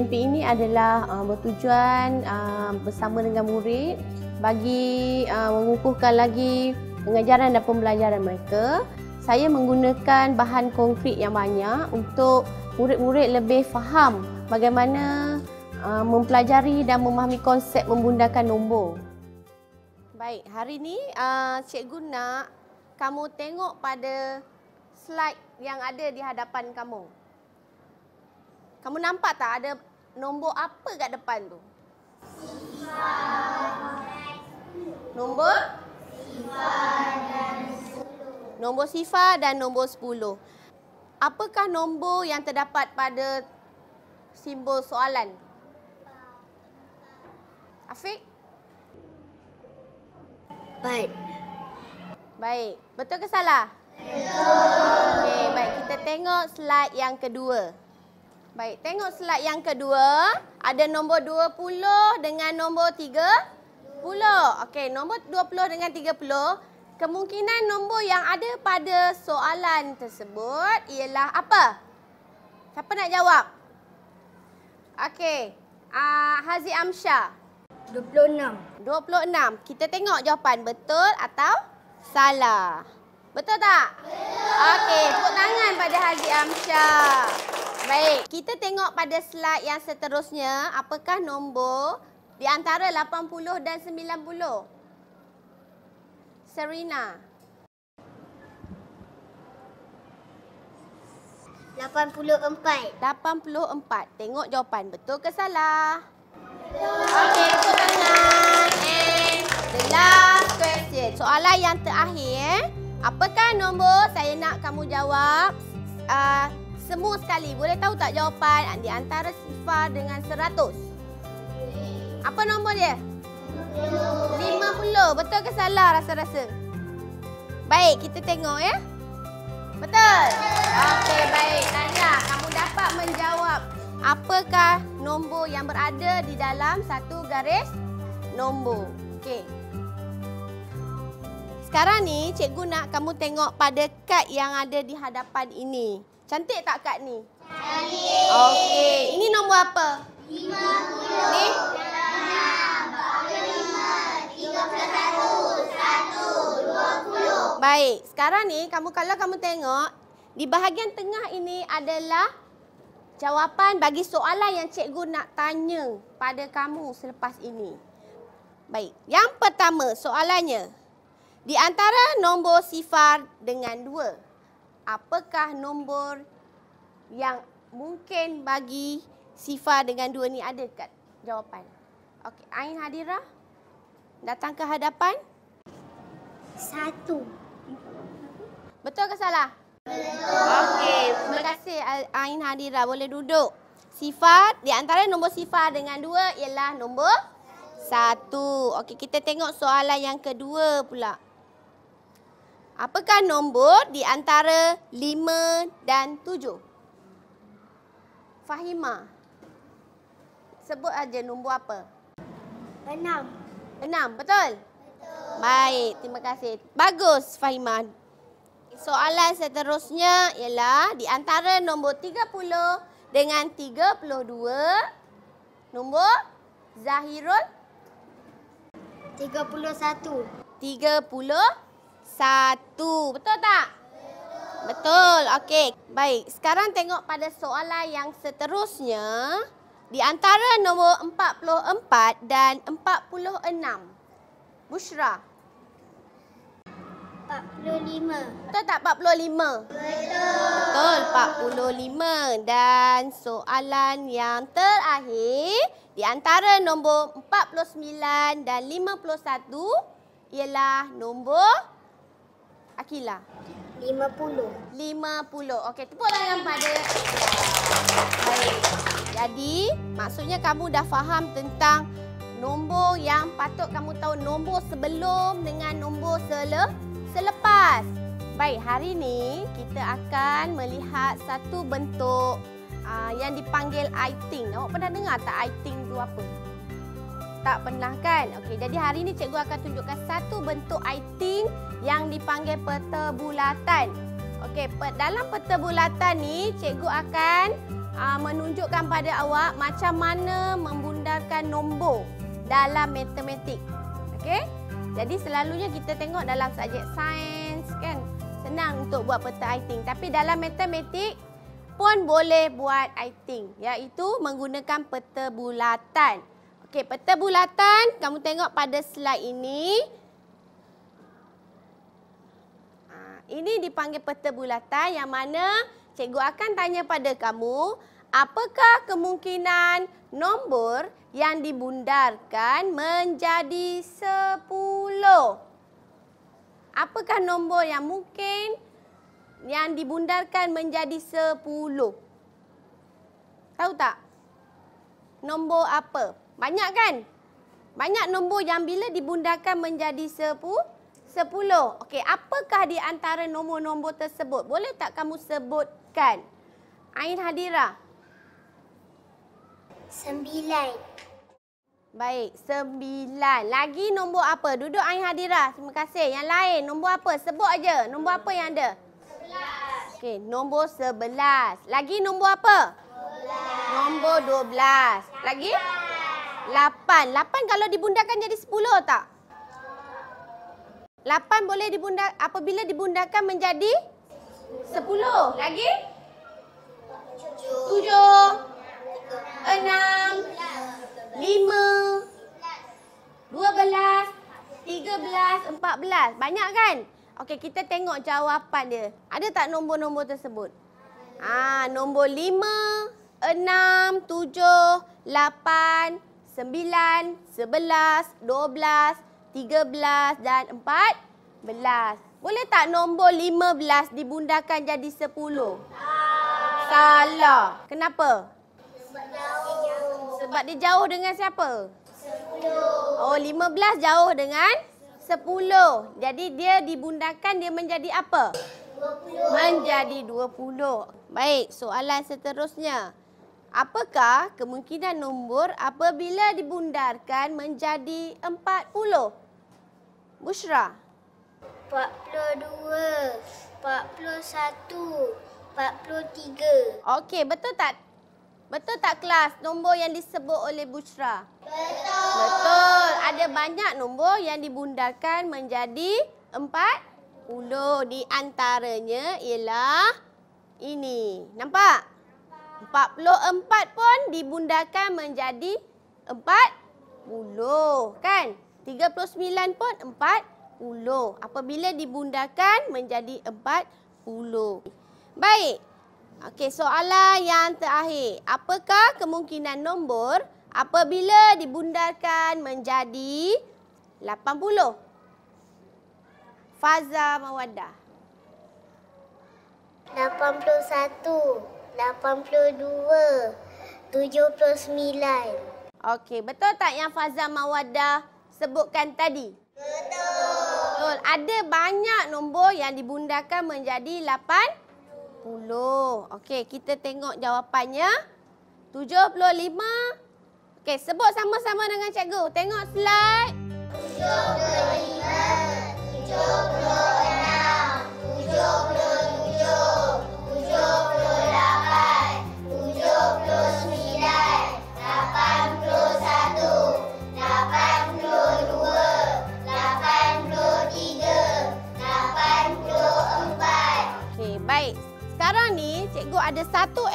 PMP ini adalah uh, bertujuan uh, bersama dengan murid bagi uh, mengukuhkan lagi pengajaran dan pembelajaran mereka. Saya menggunakan bahan konkret yang banyak untuk murid-murid lebih faham bagaimana uh, mempelajari dan memahami konsep membundakan nombor. Baik, hari ini uh, cikgu nak kamu tengok pada slide yang ada di hadapan kamu. Kamu nampak tak ada nombor apa kat depan tu? Nombor? Nombor sifar dan nombor 10. Apakah nombor yang terdapat pada simbol soalan? Afiq? Baik. Baik. Betul ke salah? Betul. Okey, baik. Kita tengok slide yang kedua. Baik, tengok slide yang kedua. Ada nombor 20 dengan nombor 30. Okey, nombor 20 dengan 30. Kemungkinan nombor yang ada pada soalan tersebut ialah apa? Siapa nak jawab? Okey, uh, Haziq Amsyah. 26. 26. Kita tengok jawapan betul atau salah. Betul tak? Betul. Okey, tepuk tangan pada Haji Amsyah. Baik, kita tengok pada slide yang seterusnya. Apakah nombor di antara 80 dan 90? Serena. 84. 84. Tengok jawapan. Betul ke salah? Betul. Okey, tepuk tangan. And the last question. Soalan yang terakhir. Eh. Apakah nombor saya nak kamu jawab? Uh, semua sekali. Boleh tahu tak jawapan di antara sifar dengan 100? Apa nombor dia? 50. Betul ke salah rasa-rasa? Baik, kita tengok ya. Betul? Okey, baik. Nanya, kamu dapat menjawab apakah nombor yang berada di dalam satu garis nombor. Okey. Sekarang ni, cikgu nak kamu tengok pada kad yang ada di hadapan ini. Cantik tak kad ni? Cantik. Okey, ini nombor apa? 50. Ni? Baik, sekarang ni kamu kalau kamu tengok di bahagian tengah ini adalah jawapan bagi soalan yang cikgu nak tanya pada kamu selepas ini. Baik, yang pertama soalannya. Di antara nombor sifar dengan dua, apakah nombor yang mungkin bagi sifar dengan dua ni ada kat jawapan? Okey, Ain Hadira datang ke hadapan. Satu. Betul ke salah? Betul. Okey, terima kasih Ain Hadira. Boleh duduk. Sifat, di antara nombor sifat dengan dua ialah nombor satu. Okey, kita tengok soalan yang kedua pula. Apakah nombor di antara lima dan tujuh? Fahima. Sebut aja nombor apa? Enam. Enam, betul? Betul. Baik, terima kasih. Bagus, Fahima. Soalan seterusnya ialah di antara nombor 30 dengan 32, nombor Zahirul 31. 31. Betul tak? Betul. Betul. Okey. Baik. Sekarang tengok pada soalan yang seterusnya. Di antara nombor 44 dan 46. Bushra. 45. Betul tak 45? Betul. Betul 45. Dan soalan yang terakhir. Di antara nombor 49 dan 51 ialah nombor Akila. 50. 50. Okey, tepuk tangan pada. Baik. Jadi, maksudnya kamu dah faham tentang nombor yang patut kamu tahu nombor sebelum dengan nombor selepas selepas. Baik, hari ini kita akan melihat satu bentuk uh, yang dipanggil I-Think. Awak pernah dengar tak I-Think tu apa? Tak pernah kan? Okey, jadi hari ini cikgu akan tunjukkan satu bentuk I-Think yang dipanggil peta bulatan. Okey, dalam peta bulatan ni cikgu akan uh, menunjukkan pada awak macam mana membundarkan nombor dalam matematik. Okey? Jadi selalunya kita tengok dalam subjek sains kan senang untuk buat peta iting tapi dalam matematik pun boleh buat iting iaitu menggunakan peta bulatan. Okey, peta bulatan kamu tengok pada slide ini. Ha, ini dipanggil peta bulatan yang mana cikgu akan tanya pada kamu apakah kemungkinan nombor yang dibundarkan menjadi sepuluh. Apakah nombor yang mungkin yang dibundarkan menjadi sepuluh? Tahu tak? Nombor apa? Banyak kan? Banyak nombor yang bila dibundarkan menjadi sepuluh? Sepuluh. Okey, apakah di antara nombor-nombor tersebut? Boleh tak kamu sebutkan? Ain Hadira. Sembilan. Baik, sembilan. Lagi nombor apa? Duduk Ain Hadira. Terima kasih. Yang lain, nombor apa? Sebut aja. Nombor apa yang ada? Sebelas. Okey, nombor sebelas. Lagi nombor apa? Sebelas. Nombor dua belas. Lagi? Lapan. Lapan kalau dibundakan jadi sepuluh tak? Lapan boleh dibundar apabila dibundakan menjadi sepuluh. Lagi? Tujuh. Enam. Lima. Dua belas. Tiga belas. Empat belas. Banyak kan? Okey, kita tengok jawapan dia. Ada tak nombor-nombor tersebut? Ah, nombor lima, enam, tujuh, lapan, sembilan, sebelas, dua belas, tiga belas dan empat belas. Boleh tak nombor lima belas dibundakan jadi sepuluh? Salah. Kenapa? Sebab dia jauh dengan siapa? Sepuluh. Oh, lima belas jauh dengan sepuluh. Jadi dia dibundakan dia menjadi apa? Dua puluh. Menjadi dua puluh. Baik, soalan seterusnya. Apakah kemungkinan nombor apabila dibundarkan menjadi empat puluh? Bushra. Empat puluh dua. Empat puluh satu. Empat puluh tiga. Okey, betul tak? Betul tak kelas nombor yang disebut oleh Bushra? Betul. Betul. Ada banyak nombor yang dibundarkan menjadi empat puluh. Di antaranya ialah ini. Nampak? Empat puluh empat pun dibundarkan menjadi empat puluh. Kan? Tiga puluh sembilan pun empat puluh. Apabila dibundarkan menjadi empat puluh. Baik. Okey, soalan yang terakhir. Apakah kemungkinan nombor apabila dibundarkan menjadi 80? Faza Mawadah. 81. 82. 79. Okey, betul tak yang Faza Mawadah sebutkan tadi? Betul. Ada banyak nombor yang dibundarkan menjadi 8 70. Okey, kita tengok jawapannya. 75. Okey, sebut sama-sama dengan cikgu. Tengok slide. 75. 76. 77.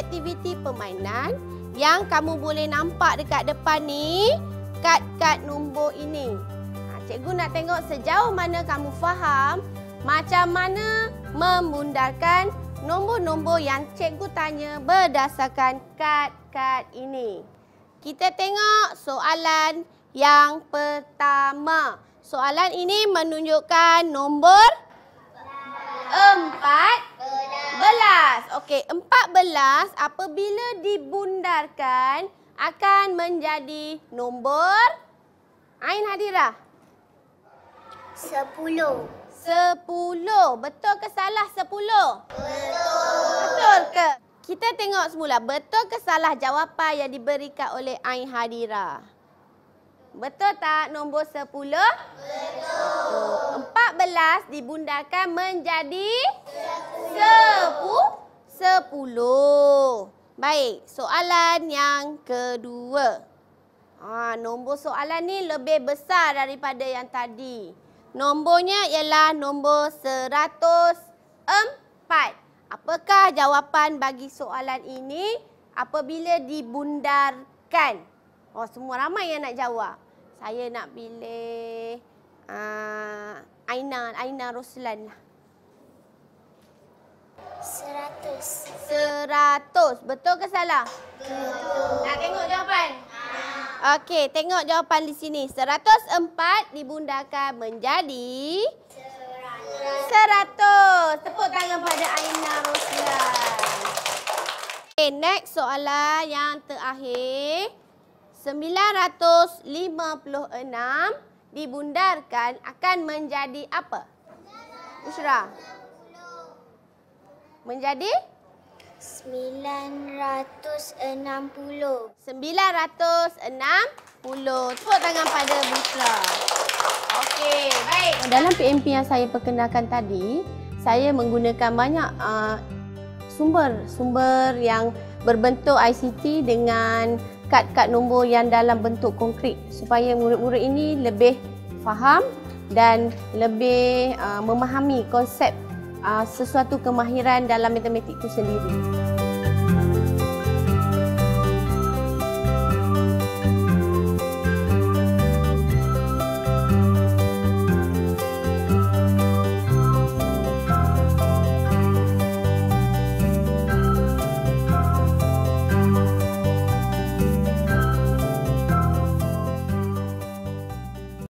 Aktiviti permainan yang kamu boleh nampak dekat depan ni kad-kad nombor ini. Ha, cikgu nak tengok sejauh mana kamu faham macam mana membundarkan nombor-nombor yang cikgu tanya berdasarkan kad-kad ini. Kita tengok soalan yang pertama. Soalan ini menunjukkan nombor empat belas. Okey, empat belas apabila dibundarkan akan menjadi nombor Ain Hadira. Sepuluh. Sepuluh. Betul ke salah sepuluh? Betul. Betul ke? Kita tengok semula. Betul ke salah jawapan yang diberikan oleh Ain Hadira? Betul tak nombor sepuluh? Betul. Empat belas dibundarkan menjadi sepuluh. Sepuluh. Baik, soalan yang kedua. Ha, nombor soalan ni lebih besar daripada yang tadi. Nombornya ialah nombor 104. Apakah jawapan bagi soalan ini apabila dibundarkan? Oh, semua ramai yang nak jawab. Saya nak pilih uh, Aina, Aina Roslan lah. Seratus. Seratus. Betul ke salah? Betul. Nak tengok jawapan? Okey, tengok jawapan di sini. Seratus empat dibundakan menjadi... Seratus. Tepuk tangan pada Aina Roslan. Okay, next soalan yang terakhir. Sembilan ratus lima puluh enam dibundarkan akan menjadi apa? Ushra. Menjadi? 960. 960. Tepuk tangan pada Bushra. Okey, baik. Dalam PMP yang saya perkenalkan tadi, saya menggunakan banyak uh, sumber sumber yang berbentuk ICT dengan kad-kad nombor yang dalam bentuk konkret supaya murid-murid ini lebih faham dan lebih uh, memahami konsep uh, sesuatu kemahiran dalam matematik itu sendiri.